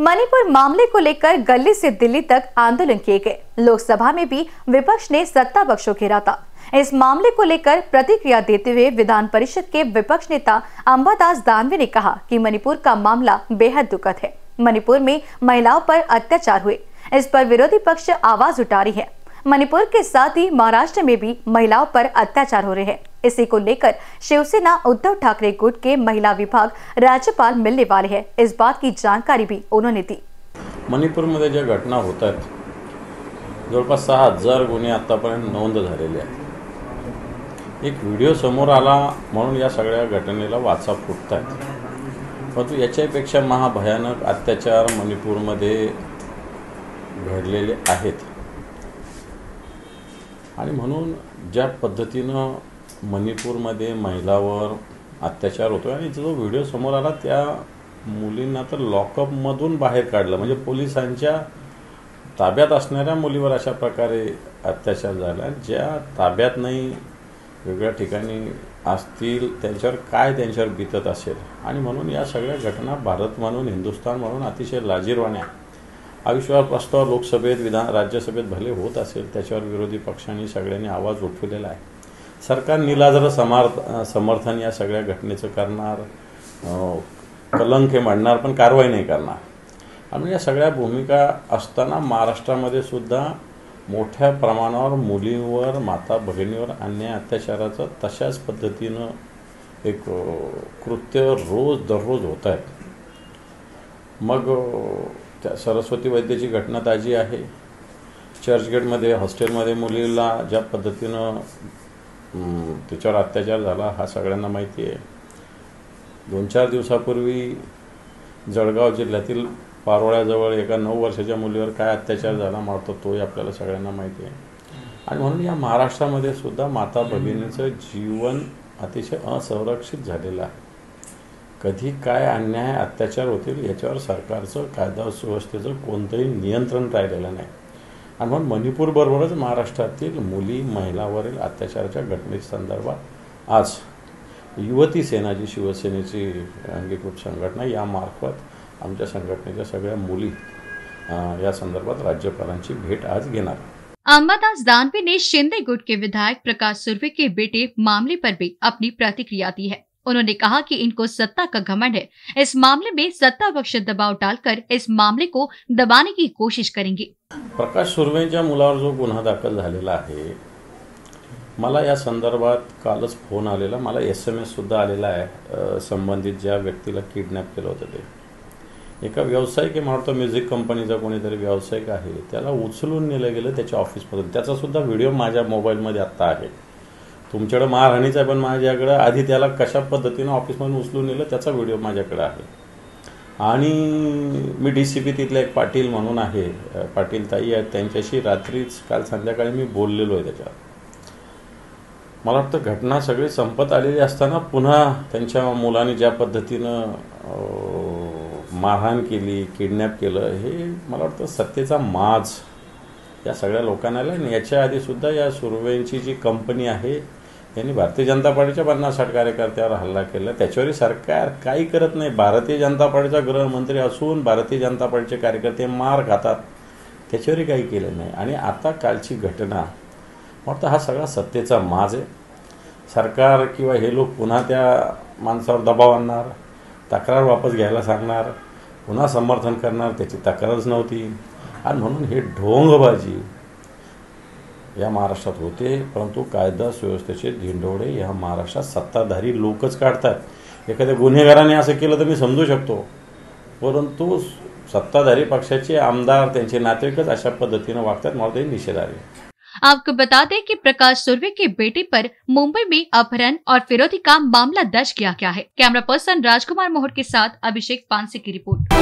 मणिपुर मामले को लेकर गली से दिल्ली तक आंदोलन किए गए। लोकसभा में भी विपक्ष ने सत्ता पक्ष घेरा था इस मामले को लेकर प्रतिक्रिया देते हुए विधान परिषद के विपक्ष नेता अंबादास दानवे ने कहा कि मणिपुर का मामला बेहद दुखद है। मणिपुर में महिलाओं पर अत्याचार हुए। इस पर विरोधी पक्ष आवाज़ उठा रही है। मणिपुर के साथ ही महाराष्ट्र में भी महिलाओं पर अत्याचार हो रहे हैं। इसी को लेकर शिवसेना उद्धव ठाकरे गुट के महिला विभाग राज्यपाल मिलने वाले हैं। इस बात की जानकारी भी उन्होंने दी। मणिपूरमध्ये ज्या घटना होत आहेत जवळपास सहा हजार गुन्हे आतापर्यंत नोंद झालेले आहेत. एक व्हिडिओ समोर आला म्हणून या सगळ्या घटनेला वाचा फुटत आहेत परंतु याच्यापेक्षा महाभयानक अत्याचार मणिपूरमध्ये घडलेले आहेत. आणि म्हणून ज्या पद्धतीनं मणिपूरमध्ये महिलावर अत्याचार होतो आणि जो व्हिडिओ समोर आला त्या मुलींना तर लॉकअपमधून बाहेर काढलं. म्हणजे पोलिसांच्या ताब्यात असणाऱ्या मुलीवर अशा प्रकारे अत्याचार झाला. ज्या ताब्यात नाही वेगळ्या ठिकाणी असतील त्यांच्यावर काय त्यांच्यावर बितत असेल? आणि म्हणून या सगळ्या घटना भारत म्हणून हिंदुस्थान म्हणून अतिशय लाजीरवाण्या. अविश्वास प्रस्ताव लोकसभेत विधान राज्यसभेत भले होत असेल त्याच्यावर विरोधी पक्षांनी सगळ्यांनी आवाज उठवलेला आहे. सरकार निलाजर समार्थ समर्थन या सगळ्या घटनेचं करणार कलंक हे मांडणार पण कारवाई नाही करणार. आणि या सगळ्या भूमिका असताना महाराष्ट्रामध्ये सुद्धा मोठ्या प्रमाणावर मुलींवर माता भगिनीवर अन्याय अत्याचाराचं तशाच पद्धतीनं एक कृत्य रोज दररोज होत आहेत. मग त्या सरस्वती वैद्याची घटना ताजी आहे. चर्चगेटमध्ये हॉस्टेलमध्ये मुलीला ज्या पद्धतीनं त्याच्यावर अत्याचार झाला हा सगळ्यांना माहिती आहे. दोन चार दिवसापूर्वी जळगाव जिल्ह्यातील पारोळ्याजवळ एका नऊ वर्षाच्या मुलीवर काय अत्याचार झाला मारतो तोही आपल्याला सगळ्यांना माहिती आहे. आणि म्हणून या महाराष्ट्रामध्ये सुद्धा माता भगिनीचं जीवन अतिशय असंरक्षित झालेलं आहे. कधी काय अन्याय अत्याचार होतील याच्यावर सरकारचं कायदा सुव्यवस्थेचं कोणतंही नियंत्रण राहिलेलं नाही. आणि म्हणून मणिपूरबरोबरच महाराष्ट्रातील मुली महिलावरील अत्याचाराच्या घटनेसंदर्भात आज युवती सेना जी शिवसेनेची अंगीकृत संघटना यामार्फत आमच्या संघटनेच्या सगळ्या मुली या संदर्भात राज्यपालांची भेट आज घेणार. अंबादास दानवे ने शिंदे गुट के विधायक प्रकाश सुर्वे के बेटे मामले पर भी अपनी प्रतिक्रिया दी है। उन्होंने कहा कि इनको सत्ता का घमंड है। इस मामले में सत्ता पक्ष दबाव डालकर इस मामले को दबाने की कोशिश करेंगे। प्रकाश सुर्वेच्या मुलावर जो गुन्हा दाखल झालेला आहे मला या संदर्भात कालच फोन आलेला मला एस एम एस सुद्धा आलेला आहे संबंधित ज्या व्यक्तीला किडनॅप केलं होतं ते. एका व्यावसायिक आहे म्हणतो म्युझिक कंपनीचा कोणीतरी व्यावसायिक आहे त्याला उचलून नेलं गेलं त्याच्या ऑफिसमधून. त्याचा सुद्धा व्हिडिओ माझ्या मोबाईलमध्ये आत्ता आहे. तुमच्याकडं मारहाणीचा पण माझ्याकडं आधी त्याला कशा पद्धतीनं ऑफिसमधून उचलून नेलं त्याचा व्हिडिओ माझ्याकडे आहे. आणि मी डी सी पी तिथले एक पाटील म्हणून आहे. पाटील ताई आहेत त्यांच्याशी रात्रीच काल संध्याकाळी मी बोललेलो आहे त्याच्यावर. मला वाटतं घटना सगळी संपत आलेली असताना पुन्हा त्यांच्या मुलाने ज्या पद्धतीनं मारहाण केली किडनॅप केलं हे मला वाटतं सत्तेचा माज या सगळ्या लोकांना. आणि याच्या आधीसुद्धा या सुरवेंची जी कंपनी आहे त्यांनी भारतीय जनता पार्टीच्या पन्नास साठ कार्यकर्त्यावर हल्ला केला. त्याच्यावरही सरकार काही करत नाही. भारतीय जनता पार्टीचा गृहमंत्री असून भारतीय जनता पार्टीचे कार्यकर्ते मार खातात. त्याच्यावरही काही केलं नाही. आणि आता कालची घटना वाटतं हा सगळा सत्तेचा माज आहे. सरकार किंवा हे लोक पुन्हा त्या माणसावर दबाव आणणार तक्रार वापस घ्यायला सांगणार पुन्हा समर्थन करणार त्याची तक्रारच नव्हती. आणि म्हणून हे ढोंगबाजी या महाराष्ट्रात होते परंतु कायदा सुव्यवस्थेचे धिंडोळे या महाराष्ट्रात सत्ताधारी लोकच काढतात. एखाद्या गुन्हेगाराने असं केलं तर मी समजू शकतो. परंतु सत्ताधारी पक्षाचे आमदार त्यांचे नातेवाईकच अशा पद्धतीनं वागतात मला ते निषेधार्ह आपको बता दें कि प्रकाश सुरवे के बेटे पर मुंबई में अपहरण और फिरौती का मामला दर्ज किया गया है। कैमरा पर्सन राजकुमार मोहर के साथ अभिषेक पांसे की रिपोर्ट।